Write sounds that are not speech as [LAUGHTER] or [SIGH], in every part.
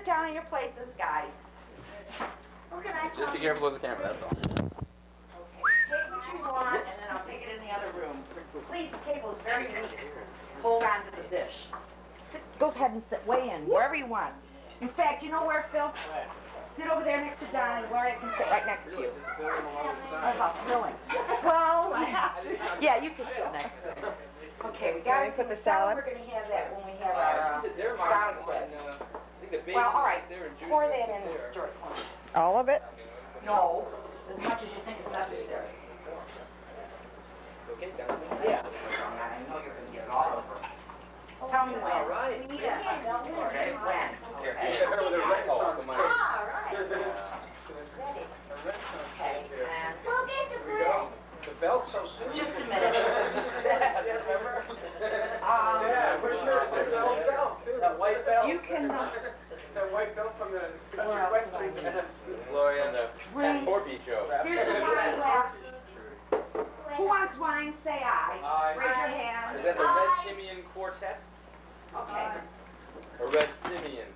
sit down in your places, guys. Just be careful with the camera, that's all. Okay, take what you want, and then I'll take it in the other room. Please, the table is very neat. Hold on to the dish. Sit, go ahead and sit way in, wherever you want. In fact, you know where, Phil? Sit over there next to Don, where I can sit right next to you. Oh, how thrilling. Well, we have to. Yeah, you can sit next to him. Okay, we got Can we put the salad? We're gonna have that when we have our, uh, They're garlic bread. Well, all right, pour that in and stir it for me. All of it? No, as much as you think is necessary. Okay. Yeah. I know you're gonna get it all over. Tell me when. All right. Okay, when? Okay. her with her red socks. Ah, okay, and The belt so soon. just a minute. Um, where's your belt, belt? That white belt? You can, uh, That white belt from the Where else country do I need western. Gloria and the drinks. Torpy show. Here's the wine glass. Who wants wine, say aye. Aye. Raise your hand. Is that the Red Simeon Quartet? Okay. Or Red Simeon?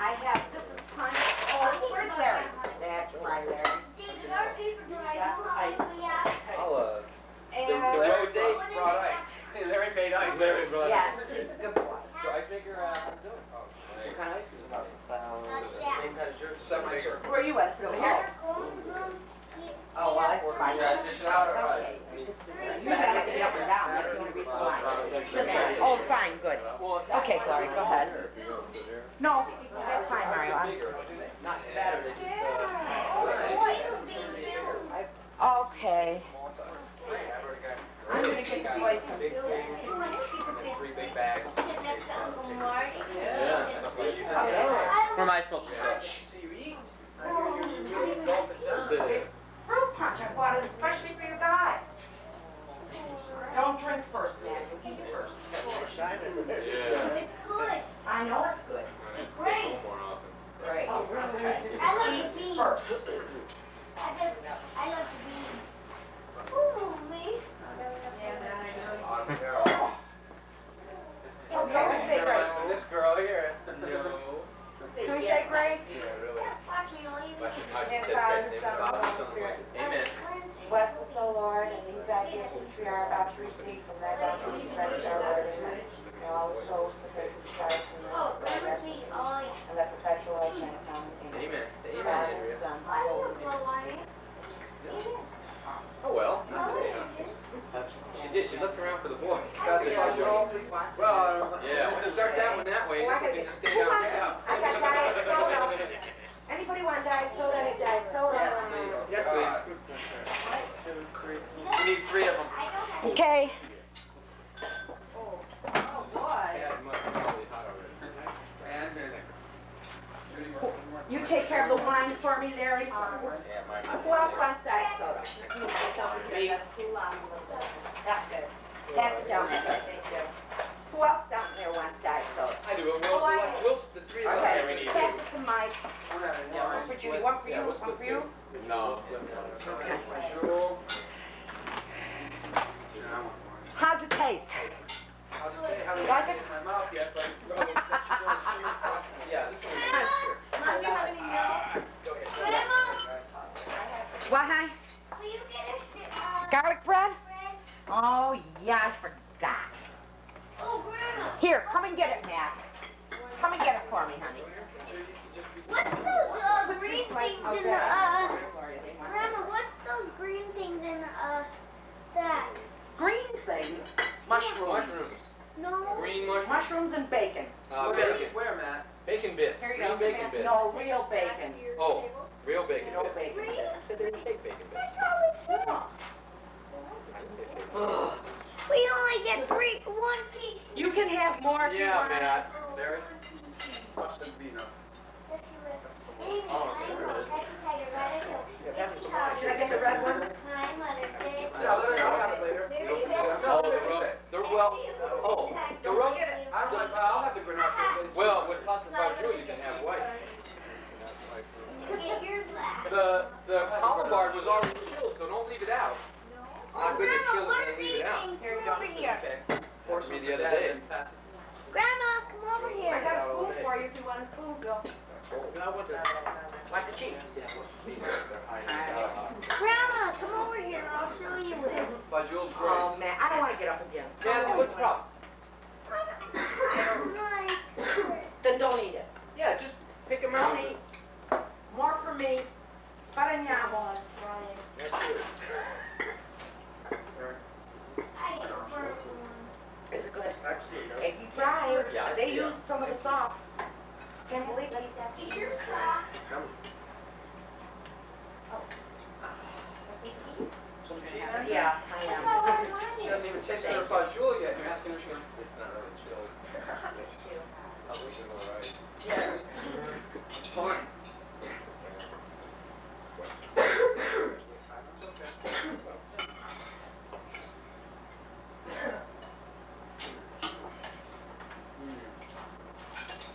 I have, this is punch. Oh, where's Larry? That's my Larry. I'll, uh, the, the And, Rose brought ice. Larry made ice. Larry brought yes, he's a good boy. So ice maker, uh, how's it doing? Oh, what kind of ice cream is it? Same kind of shirt, semi-circle. Where are you at, Sylvia? Oh, well, that's fine. You guys dish it out, or what? Okay. You gotta get up and down, that's the only reason why. Sit there. Oh, fine, good. Okay, Gloria, go ahead. No, that's fine, Mario, I'm Not bad, they just, uh. Okay. I'm gonna get the boys some. Big thing, and then three big bags. Where am I supposed to sit? It's fruit punch, I bought it especially for you guys. Don't drink first, man, you eat first. Yeah. I know it's good. Great. More often. Great. Oh, okay. I love the beans. first. I love, I love the beans. Ooh, me. Come say grace. So this girl here. No. [LAUGHS] Can we say grace? Yeah, really. Watch me, I'll eat But it. she's how she says grace uh, name is about something like it. Amen. Bless us, O Lord, and these thy gifts which we are about to receive from thy bounty, credit our Lord, amen. May all the souls the faith of Christ and the Oh, rest grandma's meat. Oh, yeah. and let perpetual life shine upon us. Amen. Say amen, Father, Andrea. Son, I Holy don't know why. Oh, well, not today, huh? She did, she looked around for the boys. Well, Yeah, we'll start that one that way, and then we can just stay Who down wants here. it? I got diet soda. Anybody want diet soda? I have diet soda. Yes, please. We need three of them. I don't have Okay. You take care of the wine for me, Larry. Who else wants diet soda? That's good. Pass it down there. Thank you. Who else down there wants diet soda? I do, but we'll, we'll, we'll, the three of us here, we Okay, need. pass it to Mike. Yeah, One for Judy, one for you, one for you. No. Green things in the, uh, Grandma, what's those green things in, uh, that? Green thing, mushrooms. Mushrooms. No? Green mushrooms. Mushrooms and bacon. Uh, bacon. Where, Matt? Bacon bits. Here you go. Green bacon bits. No, real bacon. Oh, real bacon Real bits. bacon. Real? bits. Said they were fake bacon bits. That's all we want. I didn't say fake. Ugh. We only get three, one piece. You can have more if you Yeah, want. Matt. Barry? Must be enough. Grandma, come over here and I'll show you. By Jules Oh man, I don't want to get up again. What's the problem? then don't eat it. Yeah, just pick them out. More for me. Sparagnamo, That's it good? If you try, yeah, they yeah. used some of the sauce. Can't believe it. Is your sock? Come. Oh. It's Some cheese. Yeah, I am. She wanted. hasn't even tasted her fajul yet, you're asking her if she wants. It's not really chili. I wish it were right. Yeah. It's fine.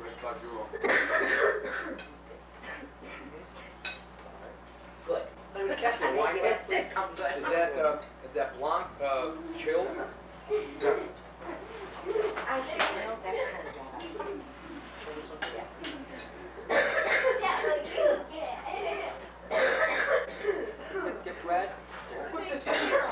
Red fajul. Good. That's the wine glass, please. I'm good. Is that, uh, is that Blanc, uh, chilled? I should know that kind of data. That was cute, yeah. Let's get bread. Put this in here. I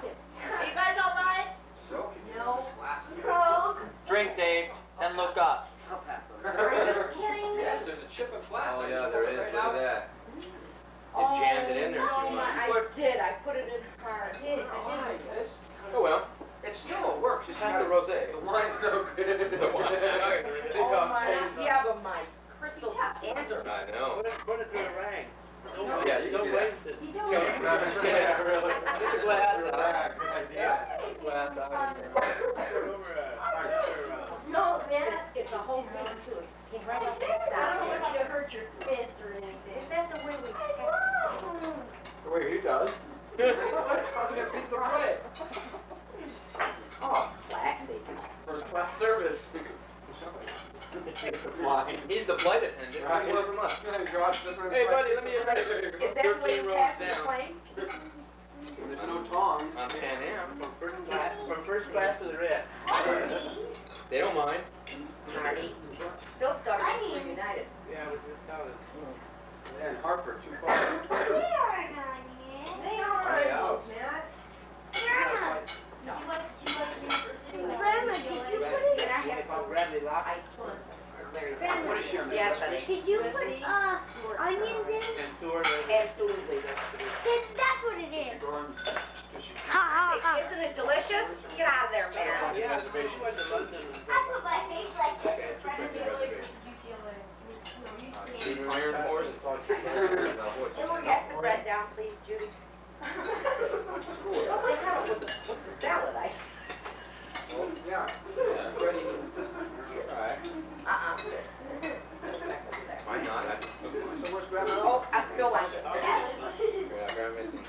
did. Are you guys all right? So, No. Glasses. No. Drink, Dave, and look up. I'll pass on Are you kidding me? Yes, there's a chip of glass. Oh, I yeah, can there put is, right look now. at that. Oh, You jammed it in there if no, you my- want. I But- did, I put it in hard. Why? This- Oh, well, it still works, it's That's just the the, rosé. the wine's no good. The wine. Oh my, yeah, but my crystal gander. I know. Put it, put it through a rang. Don't Yeah, you don't do that. waste it. You You don't. know, Yeah, really. Get the glass out. Good idea. Glass out. Put it over a, over a- No, man. It's a whole thing too. Get ready to I don't want you to hurt your fist or anything. Is that the way we The way he does. [LAUGHS] Probably a piece of bread. Oh, classy. First class service. Wine. He's the flight attendant, Right. whoever must. Hey, buddy, let me get ready. Is that the way you pass the plane? There's no tongs. On Pan Am. from first class, from first class to the red. [LAUGHS] They don't mind. Marty. Phil started with United. Yeah, with this college. And Hartford, too far. They aren't on yet. They Hey, are, Alex. Matt. Grandma. No. You went, you went to university. Grandma, did you put it? Can I You have call some Bradley Lock ice cream? Larry. What is your name? Yes, honey. Did you put, uh, onions in? and Absolutely. Then That's what it is. Going, does she- Ha ha ha. Isn't it delicious? Get out of there, man. Yeah, she went to London. I put my face like this. Okay, in front of two you. percent No, you Iron horse. Can we pass the bread down, please, Judy? What's school? Well, they have it with the, with the salad, I, Well, yeah. It's ready. Alright. uh-uh. Why not? I just took mine. So where's grandma? Oh, I feel like it. Yeah, grab me some.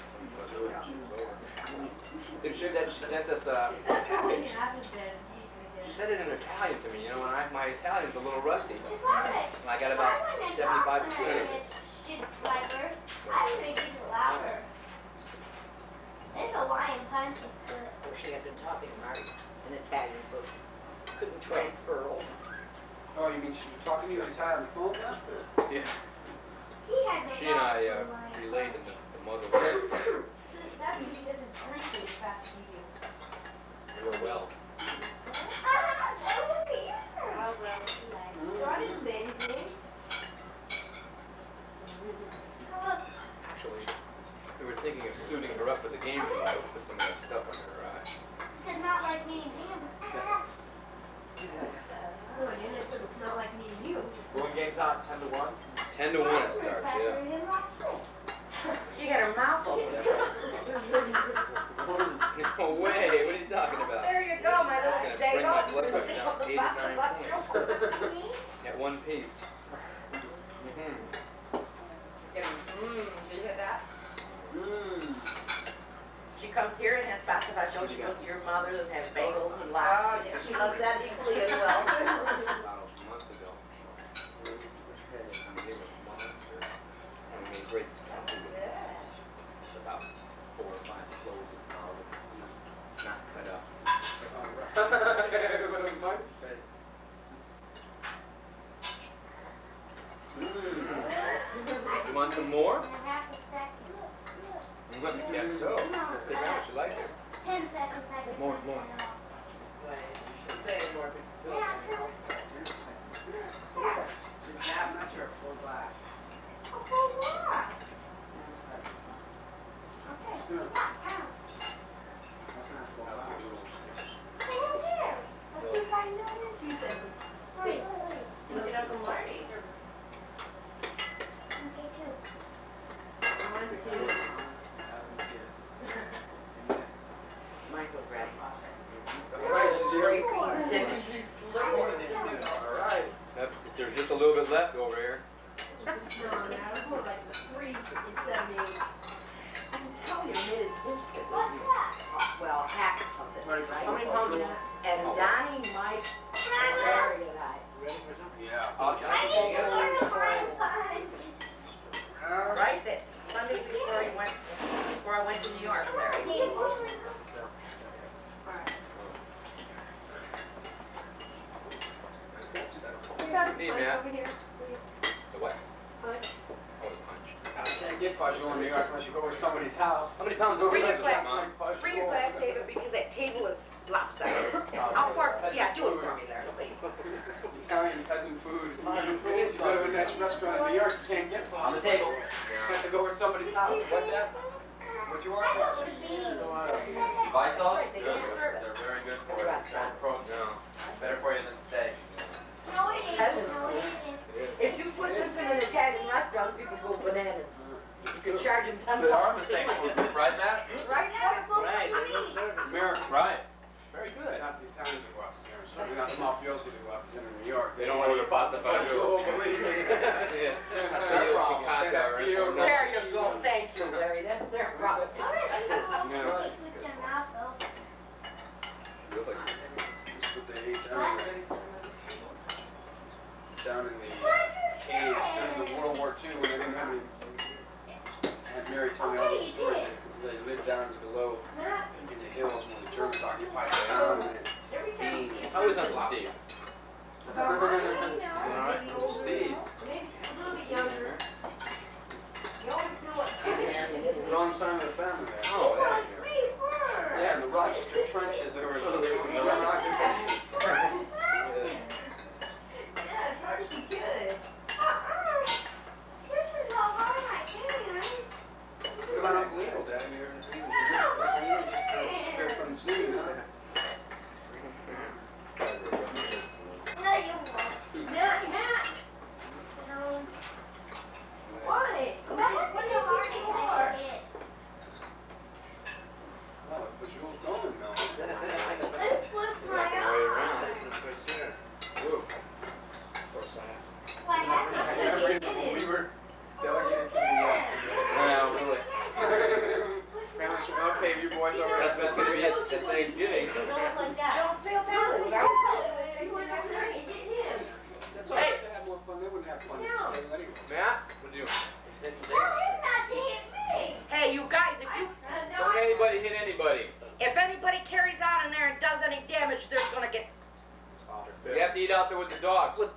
Dude, she said she sent us a package. She said it in Italian to me, you know, and I, my Italian's a little rusty. It's alright. And I got about seventy-five percent of it. Driver. I think it's louder. It's a lion punch. It's good. Well, she had been talking to Marty in Italian, so she transfer over. Oh, you mean she was talking to you in Italian on the phone? Yeah, He has she and I, mouth uh, for lion. the, the mother That means he doesn't drink as fast as you do. real well. Ah, that. Oh, well, it's like- Mm. So I didn't say anything. Actually, we were thinking of suiting her up for the game tomorrow, put some of that stuff under her eye. It's not like me and him. Oh, and then it said it's not like me and you. Going game's on, ten to one. Ten to one it starts, yeah. She got her mouth open. [LAUGHS] [LAUGHS] No way, what are you talking about? There you go, my That's little gonna bring my blood pressure down eight to nine points. [LAUGHS] At one piece. Mm-hmm. Mmm, did you hear that? Mmm. She comes here and has pasta fagioli, she goes to your mother and has bagels and Oh, lox. She loves that equally as well. [LAUGHS] About a month ago. [LAUGHS] I gave her a monster. And we made great spaghetti. It's about four or five cloves of garlic. Not cut up. What a bunch. You want some more? Yes, so. Say how much you like it. Ten seconds, right? go in New unless you go to somebody's house. How many pounds over Bring your glass. Bring your glass, David, because that table is lopsided. How far? Yeah, do it for me, there. please. Italian peasant food. If you go to a nice restaurant in New York, you can't get on the table. You have to go over somebody's house. What's that? What you want? Vicos? They're very good for you. Better for you Charge him ten The bucks. hardest thing right, Matt? Gary told me all those stories they lived down below in the hills when the Germans occupied the towns and beans. I was on the. Steve. Wrong of the family. Oh, yeah. Yeah, in the Rochester trenches, there were German occupation. need out there with the dogs. With